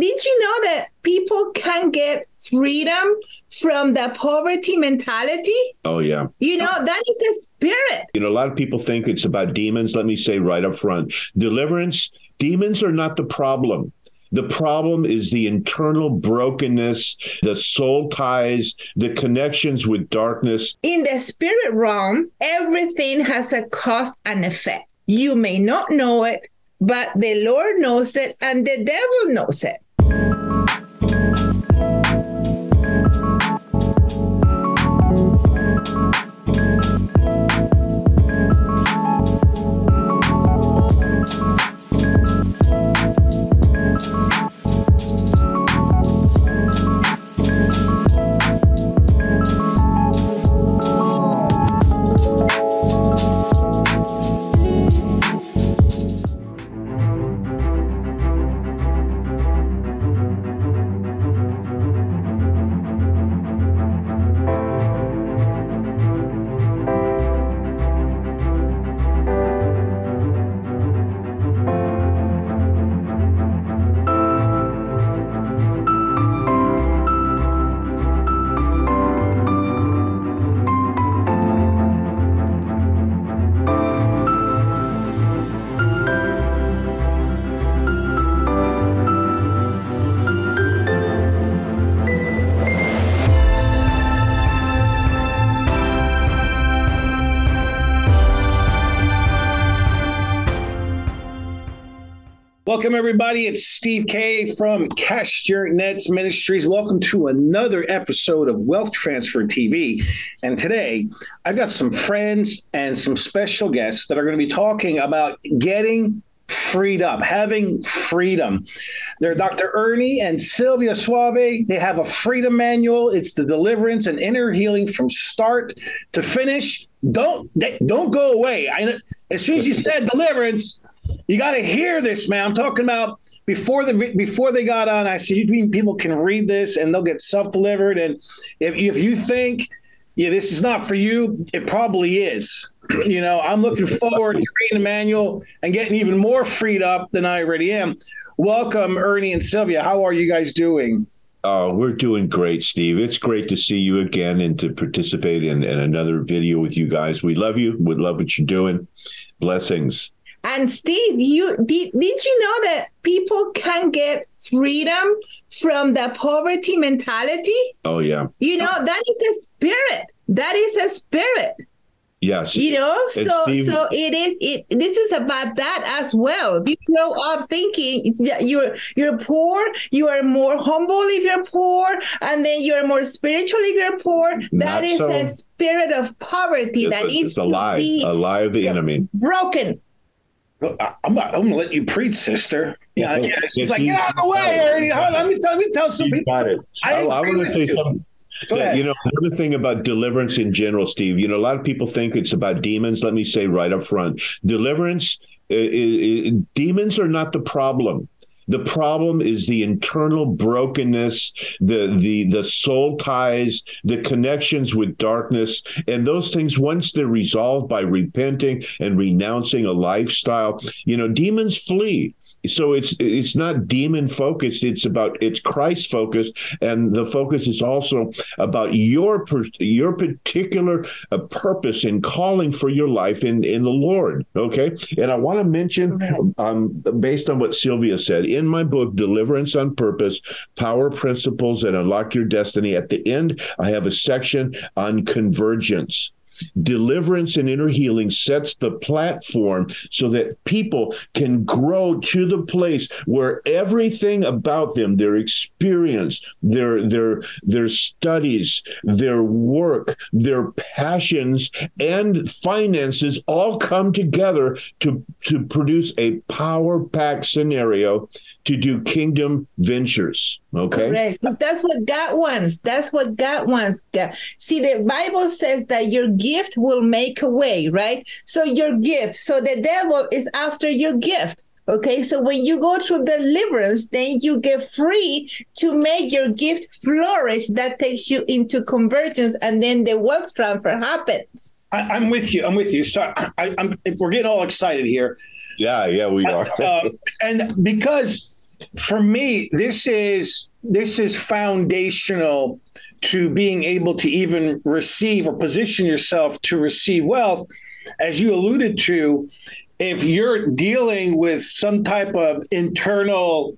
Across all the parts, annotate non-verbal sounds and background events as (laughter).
did you know that people can get freedom from the poverty mentality? Oh, yeah. You know, that is a spirit. You know, a lot of people think it's about demons. Let me say right up front deliverance, demons are not the problem. The problem is the internal brokenness, the soul ties, the connections with darkness. In the spirit realm, everything has a cause and effect. You may not know it, but the Lord knows it and the devil knows it. Welcome, everybody. It's Steve K from Cast Your Nets Ministries. Welcome to another episode of Wealth Transfer TV. And today, I've got some friends and some special guests that are going to be talking about getting freed up, having freedom. They're Dr. Ernie and Sylvia Sauve. They have a freedom manual. It's the deliverance and inner healing from start to finish. Don't don't go away. I, as soon as you said deliverance, you got to hear this, man. I'm talking about before the before they got on. I said, you mean people can read this and they'll get self delivered. And if if you think, yeah, this is not for you, it probably is. (clears throat) You know, I'm looking forward to reading the manual and getting even more freed up than I already am. Welcome, Ernie and Sylvia. How are you guys doing? Oh, we're doing great, Steve. It's great to see you again and to participate in, in another video with you guys. We love you. We love what you're doing. Blessings. And Steve, you did, did you know that people can get freedom from the poverty mentality? Oh yeah. You know, that is a spirit. That is a spirit. Yes. You know, so Steve, so it is it this is about that as well. You grow up thinking you're you're poor, you are more humble if you're poor, and then you're more spiritual if you're poor. That is so. a spirit of poverty that is it's a lie, a lie of the enemy. Broken I'm not. I'm gonna let you preach, sister. Yeah, yeah. She's like, get out of the way. Hold on, let me tell. Let me tell some people. Got it. I, I, I want to say you. something. So, you know, another thing about deliverance in general, Steve. You know, a lot of people think it's about demons. Let me say right up front, deliverance. Uh, demons are not the problem. The problem is the internal brokenness, the the the soul ties, the connections with darkness, and those things. Once they're resolved by repenting and renouncing a lifestyle, you know, demons flee so it's it's not demon focused it's about it's christ focused and the focus is also about your your particular uh, purpose and calling for your life in in the lord okay? And i want to mention um, based on what sylvia said in my book deliverance on purpose power principles that unlock your destiny at the end i have a section on convergence Deliverance and inner healing sets the platform so that people can grow to the place where everything about them, their experience, their their their studies, their work, their passions and finances all come together to to produce a power packed scenario to do kingdom ventures. Okay. Correct. That's what God wants. That's what God wants. See, the Bible says that your gift will make a way, right? So your gift. So the devil is after your gift. Okay, so when you go through deliverance, then you get free to make your gift flourish. That takes you into convergence, and then the wealth transfer happens. I, am with you. I'm with you. So I, am we're getting all excited here. Yeah, yeah, we are. (laughs) uh, and because for me, this is this is foundational to being able to even receive or position yourself to receive wealth. As you alluded to, if you're dealing with some type of internal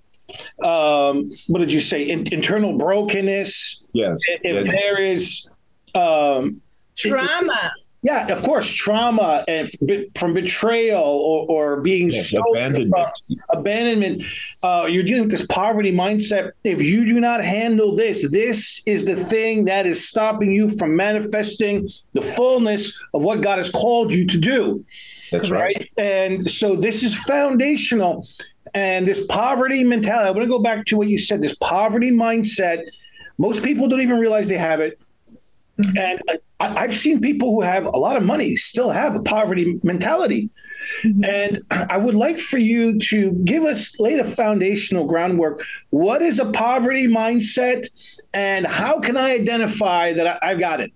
um, what did you say in, internal brokenness yes if yeah. there is um, trauma yeah, of course, trauma and from betrayal or, or being yes, abandonment. abandonment. Uh, you're dealing with this poverty mindset. If you do not handle this, this is the thing that is stopping you from manifesting the fullness of what God has called you to do. That's right. right? And so this is foundational. And this poverty mentality, I want to go back to what you said this poverty mindset. Most people don't even realize they have it. Mm-hmm. And I, have seen people who have a lot of money still have a poverty mentality. Mm-hmm. And I would like for you to give us, lay the foundational groundwork. What is a poverty mindset and how can I identify that I, have got it?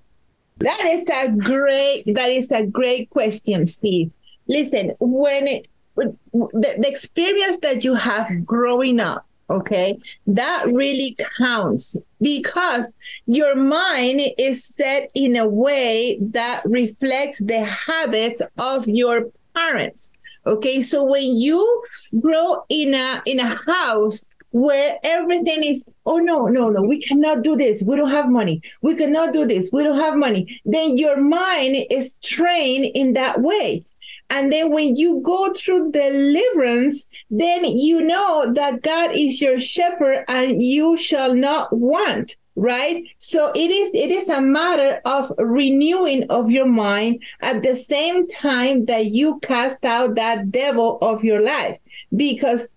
That is a great, that is a great question, Steve. Listen, when it, the, the experience that you have growing up, okay? That really counts because your mind is set in a way that reflects the habits of your parents. Okay? So when you grow in a in a house where everything is oh no no no we cannot do this. We don't have money. We cannot do this. We don't have money. Then your mind is trained in that way and then when you go through deliverance, then you know that God is your shepherd and you shall not want right? So it is it is a matter of renewing of your mind at the same time that you cast out that devil of your life. Because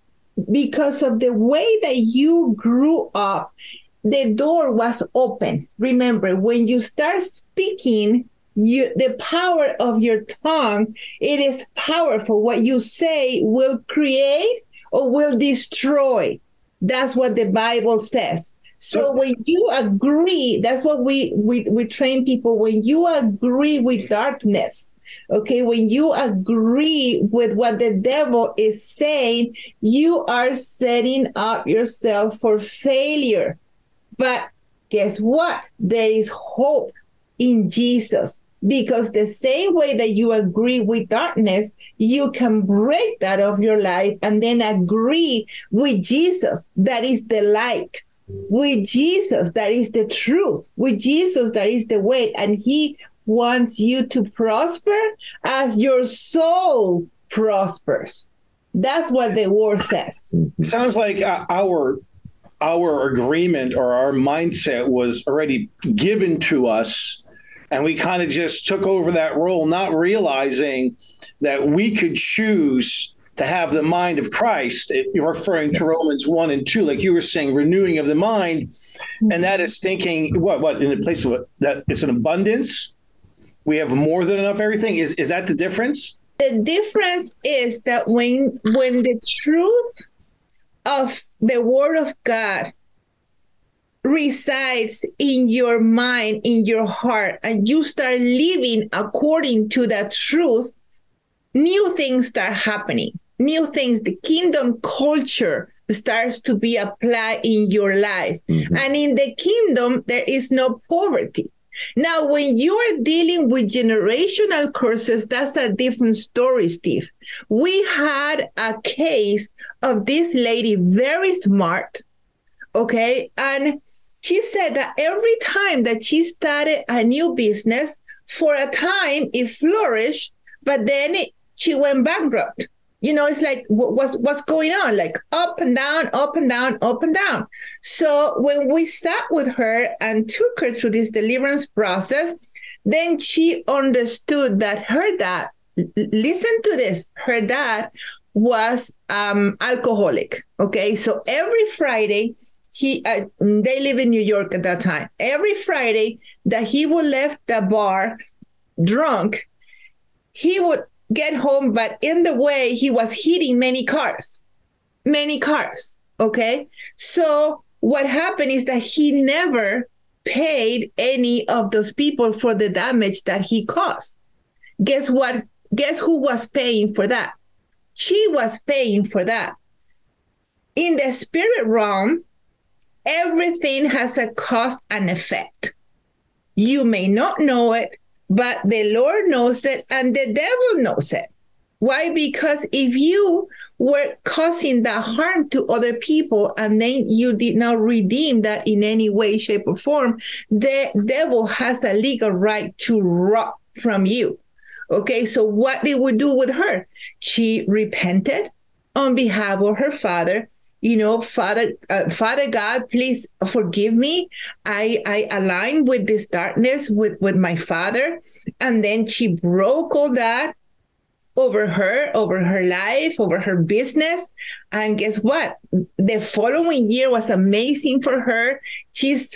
because of the way that you grew up the door was open. Remember when you start speaking you the power of your tongue it is powerful. What you say will create or will destroy. That's what the bible says. So when you agree that's what we we, we train people. When you agree with darkness okay when you agree with what the devil is saying you are setting up yourself for failure. But guess what? There is hope in jesus because the same way that you agree with darkness, you can break that of your life and then agree with Jesus, that is the light, with Jesus, that is the truth, with Jesus, that is the way. And He wants you to prosper as your soul prospers. That's what the word says. Sounds like uh, our our agreement or our mindset was already given to us and we kind of just took over that role, not realizing that we could choose to have the mind of Christ. Referring to Romans 1 and 2, like you were saying, renewing of the mind. And that is thinking, what, what, in the place of what, that it's an abundance? We have more than enough everything. Is, is that the difference? The difference is that when when the truth of the word of God resides in your mind, in your heart, and you start living according to that truth, new things start happening. New things, the kingdom culture starts to be applied in your life. Mm-hmm. And in the kingdom, there is no poverty. Now, when you are dealing with generational curses, that's a different story, Steve. We had a case of this lady, very smart, okay? And she said that every time that she started a new business, for a time it flourished, but then it, she went bankrupt. You know, it's like what's what's going on? Like up and down, up and down, up and down. So when we sat with her and took her through this deliverance process, then she understood that her dad. Listen to this. Her dad was um alcoholic. Okay, so every Friday he uh, they live in New York at that time. Every Friday that he would left the bar drunk, he would get home, but in the way he was hitting many cars, many cars. Okay, so what happened is that he never paid any of those people for the damage that he caused. Guess what? Guess who was paying for that? She was paying for that in the spirit realm, everything has a cause and effect. You may not know it, but the Lord knows it and the devil knows it. Why? Because if you were causing that harm to other people and then you did not redeem that in any way, shape, or form, the devil has a legal right to rob from you. Okay, so what did we do with her? She repented on behalf of her father. You know, Father, uh, Father God, please forgive me. I I align with this darkness with with my father, and then she broke all that over her, over her life, over her business. And guess what? The following year was amazing for her. She's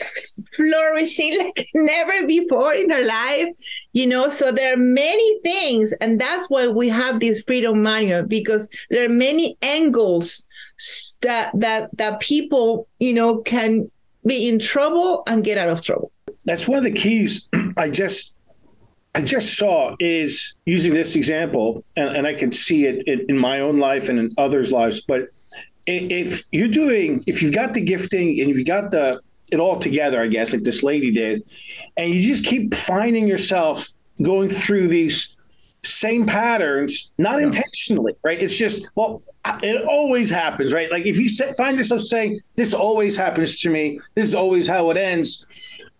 flourishing (laughs) like never before in her life, you know. So there are many things, and that's why we have this freedom manual because there are many angles that that that people, you know, can be in trouble and get out of trouble. That's one of the keys. (clears throat) I just I just saw is using this example, and, and I can see it in, in, my own life and in others' lives. But if you're doing, if you've got the gifting and you've got the it all together, I guess, like this lady did, and you just keep finding yourself going through these same patterns, not yeah. intentionally, right? It's just well, it always happens, right? Like if you find yourself saying, "This always happens to me," this is always how it ends.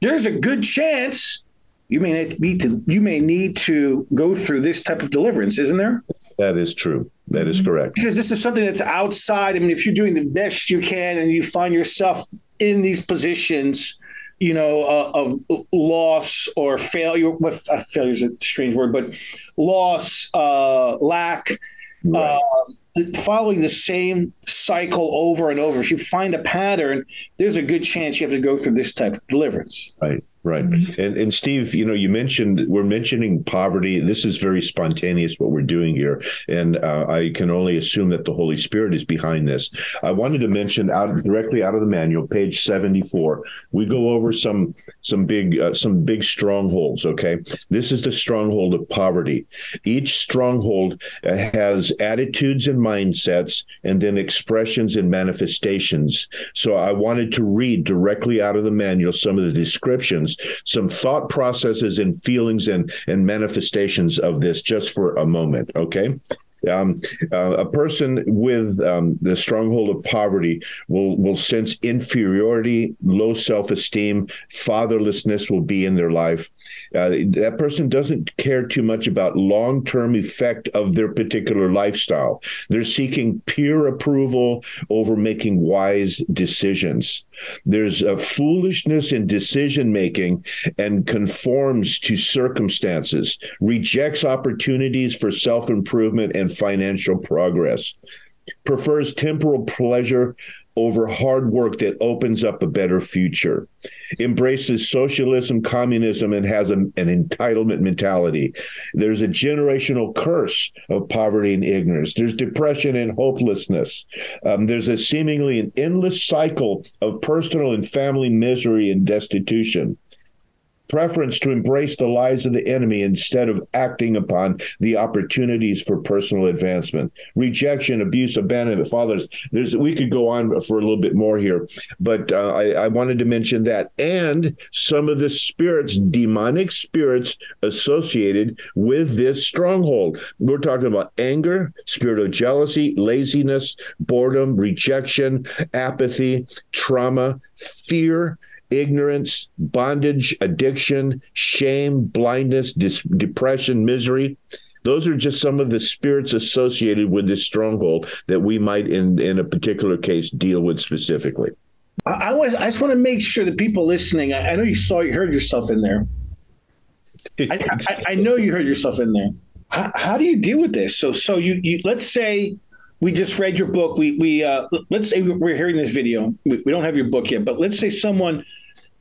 There's a good chance you may need to you may need to go through this type of deliverance, isn't there? That is true. That is correct. Because this is something that's outside. I mean, if you're doing the best you can and you find yourself in these positions, you know, uh, of loss or failure. What uh, failure is a strange word, but loss, uh, lack, right. uh, following the same cycle over and over. If you find a pattern, there's a good chance you have to go through this type of deliverance. Right. Right. Mm-hmm. And and Steve, you know, you mentioned we're mentioning poverty. This is very spontaneous what we're doing here, and uh, I can only assume that the Holy Spirit is behind this. I wanted to mention out directly out of the manual, page seventy four. We go over some some big uh, some big strongholds. Okay, this is the stronghold of poverty. Each stronghold uh, has attitudes and mindsets, and then expressions and manifestations. So I wanted to read directly out of the manual some of the descriptions some thought processes and feelings and, and manifestations of this just for a moment. Okay. Um, uh, a person with um, the stronghold of poverty will will sense inferiority, low self esteem, fatherlessness will be in their life. Uh, that person doesn't care too much about long term effect of their particular lifestyle. They're seeking peer approval over making wise decisions. There's a foolishness in decision making and conforms to circumstances, rejects opportunities for self improvement and financial progress, prefers temporal pleasure over hard work that opens up a better future, embraces socialism, communism, and has an entitlement mentality. There's a generational curse of poverty and ignorance. There's depression and hopelessness. Um, there's a seemingly an endless cycle of personal and family misery and destitution preference to embrace the lies of the enemy instead of acting upon the opportunities for personal advancement. Rejection, abuse, abandonment, fathers. There's we could go on for a little bit more here, but uh, I, I wanted to mention that and some of the spirits, demonic spirits associated with this stronghold. We're talking about anger, spirit of jealousy, laziness, boredom, rejection, apathy, trauma, fear ignorance, bondage, addiction, shame, blindness, dis- depression, misery. Those are just some of the spirits associated with this stronghold that we might, in, in a particular case, deal with specifically. I, was, I just want to make sure that people listening, I, I know you saw, you heard yourself in there. I, I, I know you heard yourself in there. How, how, do you deal with this? So, so you, you let's say we just read your book. We, we, uh, let's say we're hearing this video. We, we don't have your book yet, but let's say someone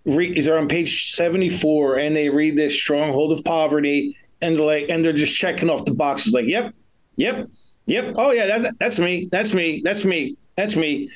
read, they're on page 74 and they read this stronghold of poverty and they're like and they're just checking off the boxes like yep yep yep. Oh yeah that, that's me. That's me. That's me. That's me.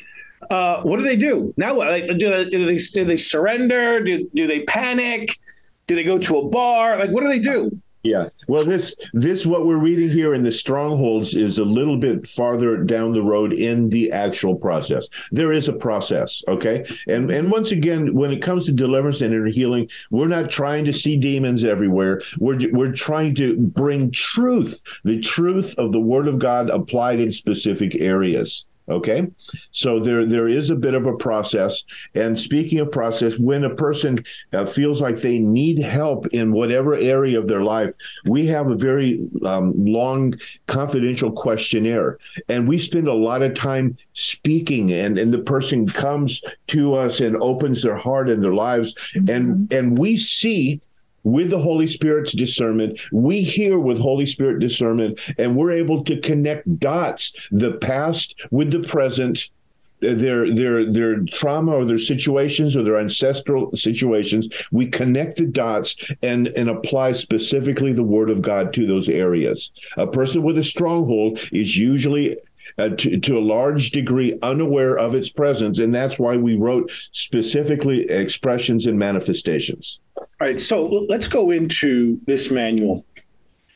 Uh, what do they do? Now like, do, they, do they do they surrender? Do, do they panic? Do they go to a bar? Like what do they do Yeah. Well, this this what we're reading here in the strongholds is a little bit farther down the road in the actual process. There is a process, okay? And and once again, when it comes to deliverance and inner healing, we're not trying to see demons everywhere. We're we're trying to bring truth, the truth of the word of God applied in specific areas. Okay, so there there is a bit of a process. And speaking of process, when a person uh, feels like they need help in whatever area of their life, we have a very um, long confidential questionnaire, and we spend a lot of time speaking. And and the person comes to us and opens their heart and their lives, mm-hmm. and and we see with the Holy Spirit's discernment. We hear with Holy Spirit discernment, and we're able to connect dots, the past with the present, their their their trauma or their situations or their ancestral situations we connect the dots and and apply specifically the word of god to those areas a person with a stronghold is usually uh, to, to, a large degree unaware of its presence and that's why we wrote specifically expressions and manifestations all right so let's go into this manual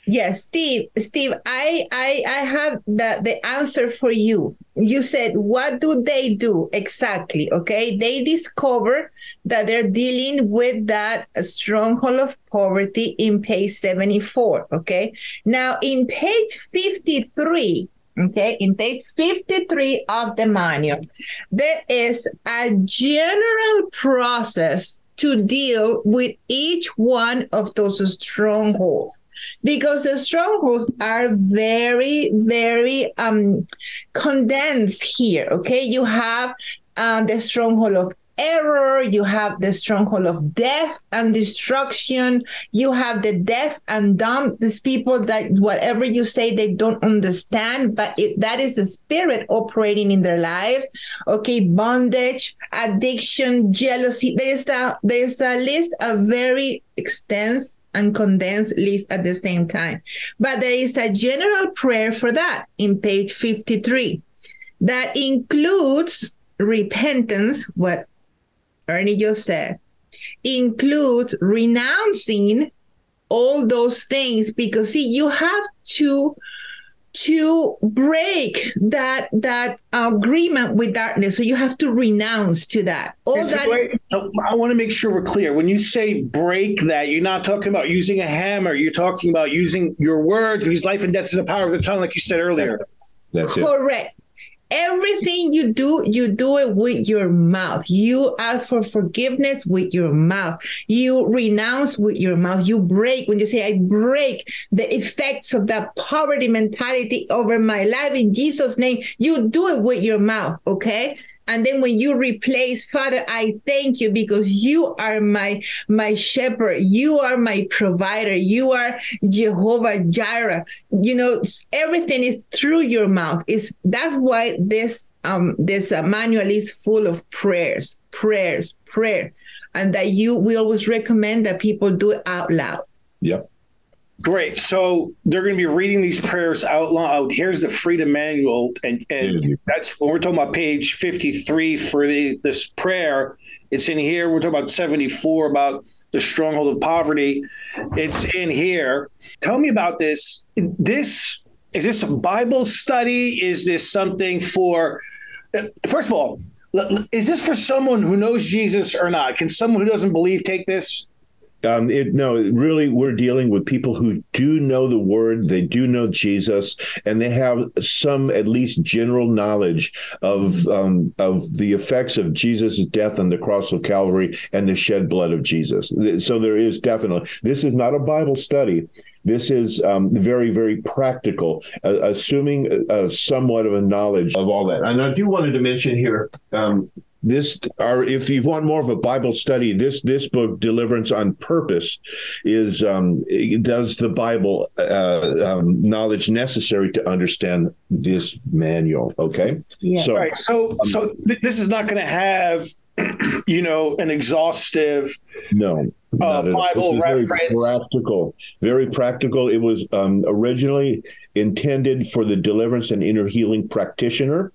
Yes, Steve. Steve, I I I have the the answer for you. You said what do they do exactly? Okay, they discover that they're dealing with that stronghold of poverty in page 74. Okay, now in page 53. Okay, in page 53 of the manual, there is a general process to deal with each one of those strongholds because the strongholds are very, very um, condensed here. Okay, you have uh, the stronghold of error, you have the stronghold of death and destruction, you have the deaf and dumb, these people that whatever you say they don't understand, but it, that is a spirit operating in their life. Okay, bondage, addiction, jealousy. There is a there is a list of very extensive and condensed list at the same time. But there is a general prayer for that in page 53 that includes repentance, what Ernie just said, includes renouncing all those things because see you have to to break that that agreement with darkness. So you have to renounce to that. All that wait, i want to make sure we're clear. When you say break that you're not talking about using a hammer. You're talking about using your words because life and death is the power of the tongue like you said earlier. That's correct Everything you do, you do it with your mouth. You ask for forgiveness with your mouth. You renounce with your mouth. You break when you say, I break the effects of that poverty mentality over my life in Jesus' name. You do it with your mouth. Okay. And then when you replace, Father, I thank you because you are my my shepherd. You are my provider. You are Jehovah Jireh. You know, everything is through your mouth. Is that's why this um this uh, manual is full of prayers, prayers, prayer, and that you we always recommend that people do it out loud. Yep. Great. So they're going to be reading these prayers out loud. Here's the Freedom Manual, and and that's when we're talking about page 53 for the this prayer. It's in here. We're talking about 74 about the stronghold of poverty. It's in here. Tell me about this. This is this a Bible study? Is this something for? Uh, first of all, is this for someone who knows Jesus or not? Can someone who doesn't believe take this? Um, it, no, really, we're dealing with people who do know the word, they do know Jesus, and they have some, at least, general knowledge of um, of the effects of Jesus' death on the cross of Calvary and the shed blood of Jesus. So there is definitely this is not a Bible study. This is um, very, very practical, uh, assuming uh, somewhat of a knowledge of all that. And I do wanted to mention here um, this or if you want more of a bible study this this book deliverance on purpose is um does the bible uh, um, knowledge necessary to understand this manual okay? Yeah. so right. So um, so th- this is not going to have (clears throat) you know an exhaustive no uh, bible reference very practical very practical. It was um, originally intended for the deliverance and inner healing practitioner.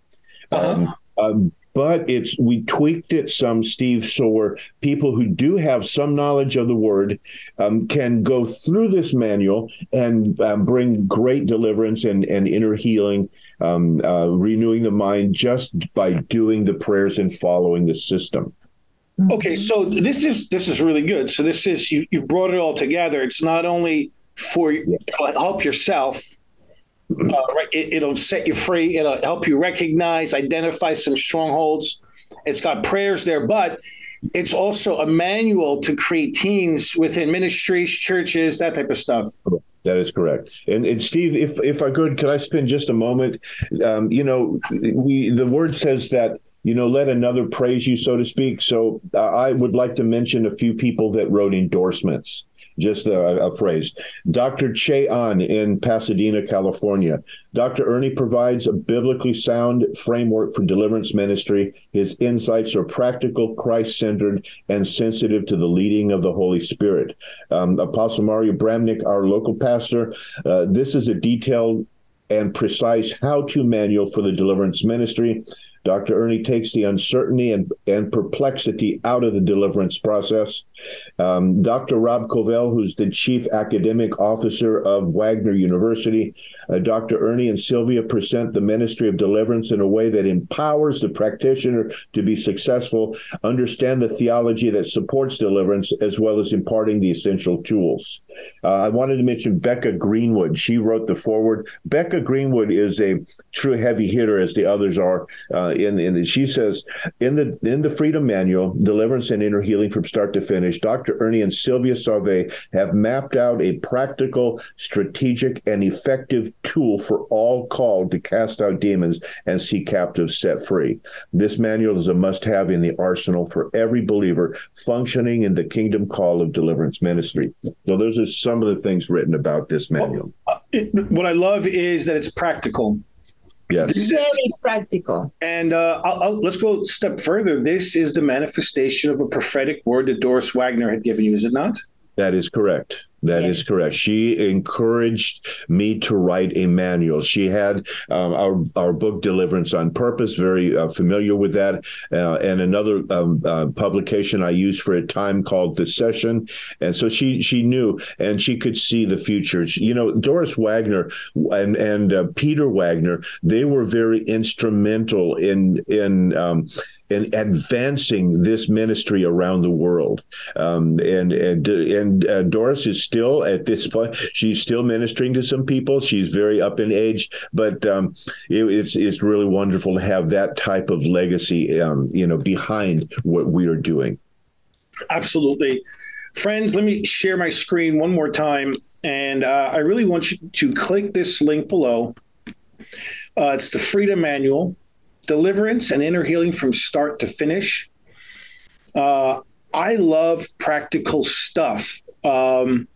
Uh-huh. um, um but it's we tweaked it some, Steve, so where people who do have some knowledge of the word um, can go through this manual and um, bring great deliverance and, and inner healing, um, uh, renewing the mind just by doing the prayers and following the system. Okay, so this is this is really good. So this is you, you've brought it all together. It's not only for help yourself uh, it, will set you free. It'll help you recognize, identify some strongholds. It's got prayers there, but it's also a manual to create teams within ministries, churches, that type of stuff. That is correct. And, and Steve, if if I could, could I spend just a moment? Um, you know, we the word says that you know let another praise you, so to speak. So uh, I would like to mention a few people that wrote endorsements just a, a, phrase. Dr. Che Ahn in Pasadena, California. Dr. Ernie provides a biblically sound framework for deliverance ministry. His insights are practical, Christ centered, and sensitive to the leading of the Holy Spirit. Um, Apostle Mario Bramnick, our local pastor, uh, this is a detailed and precise how to manual for the deliverance ministry. Dr. Ernie takes the uncertainty and, and perplexity out of the deliverance process. Um, Dr. Rob Covell, who's the chief academic officer of Wagner University, uh, Dr. Ernie and Sylvia present the ministry of deliverance in a way that empowers the practitioner to be successful, understand the theology that supports deliverance, as well as imparting the essential tools. Uh, I wanted to mention Becca Greenwood. She wrote the foreword. Becca Greenwood is a true heavy hitter, as the others are. Uh, in, in the, she says in the in the Freedom Manual, Deliverance and Inner Healing from Start to Finish, Dr. Ernie and Sylvia Sauve have mapped out a practical, strategic, and effective tool for all called to cast out demons and see captives set free. This manual is a must-have in the arsenal for every believer functioning in the kingdom call of deliverance ministry. So those are some of the things written about this manual. What I love is that it's practical. Yes. Very practical. And uh, I'll, I'll, let's go a step further. This is the manifestation of a prophetic word that Doris Wagner had given you, is it not? That is correct. That is correct. She encouraged me to write a manual. She had um, our our book Deliverance on Purpose, very uh, familiar with that, uh, and another um, uh, publication I used for a time called The Session. And so she she knew and she could see the future. You know, Doris Wagner and and uh, Peter Wagner, they were very instrumental in in um, in advancing this ministry around the world. Um, and and and uh, Doris is still at this point. She's still ministering to some people. She's very up in age, but um, it, it's it's really wonderful to have that type of legacy, um, you know, behind what we are doing. Absolutely, friends. Let me share my screen one more time, and uh, I really want you to click this link below. Uh, it's the Freedom Manual deliverance and inner healing from start to finish. Uh, I love practical stuff. Um,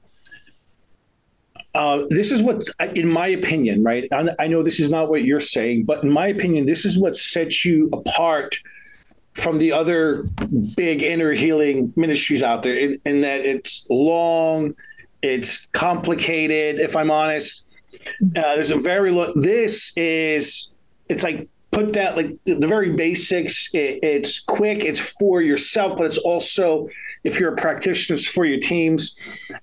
uh, this is what, in my opinion, right? I, I know this is not what you're saying, but in my opinion, this is what sets you apart from the other big inner healing ministries out there, in, in that it's long, it's complicated. If I'm honest, uh, there's a very low. This is it's like put that like the very basics. It, it's quick. It's for yourself, but it's also if you're a practitioner, it's for your teams.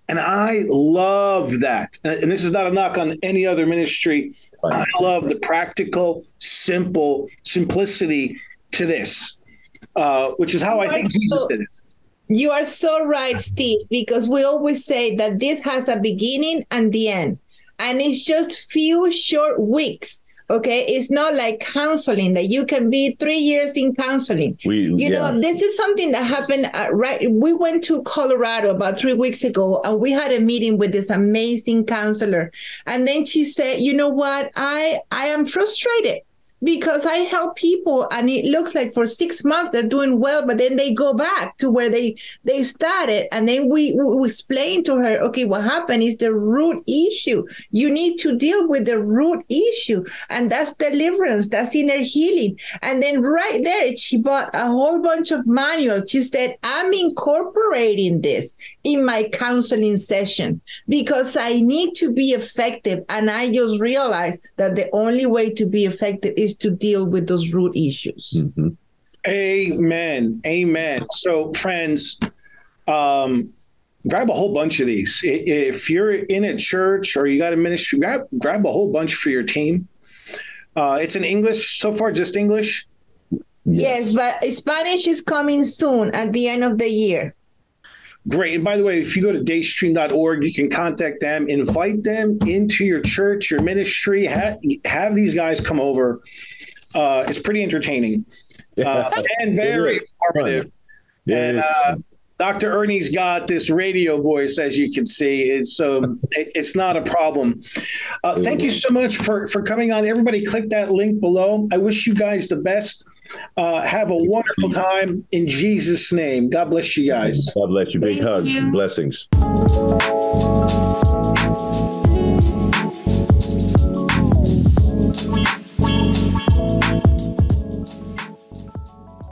And I love that. And this is not a knock on any other ministry. I love the practical, simple simplicity to this, uh, which is how I think Jesus did it. You are so right, Steve, because we always say that this has a beginning and the end. And it's just few short weeks Okay, it's not like counseling that you can be three years in counseling. We, you yeah. know, this is something that happened. Uh, right, we went to Colorado about three weeks ago, and we had a meeting with this amazing counselor. And then she said, "You know what? I I am frustrated." Because I help people and it looks like for six months they're doing well, but then they go back to where they they started. And then we, we explain to her, okay, what happened is the root issue. You need to deal with the root issue. And that's deliverance, that's inner healing. And then right there, she bought a whole bunch of manuals. She said, I'm incorporating this in my counseling session because I need to be effective. And I just realized that the only way to be effective is to deal with those root issues. Mm-hmm. Amen. Amen. So, friends, um, grab a whole bunch of these. If you're in a church or you got a ministry, grab grab a whole bunch for your team. Uh, it's in English so far, just English. Yes. yes, but Spanish is coming soon at the end of the year. Great. And by the way, if you go to daystream.org, you can contact them, invite them into your church, your ministry, have, have these guys come over. Uh, it's pretty entertaining uh, (laughs) and very informative. and uh, Dr. Ernie's got this radio voice, as you can see. It's um, (laughs) it, it's not a problem. Uh, thank you so much for for coming on. Everybody, click that link below. I wish you guys the best. Uh, have a wonderful time in Jesus' name. God bless you guys. God bless you. Big Thank hug. You. Blessings.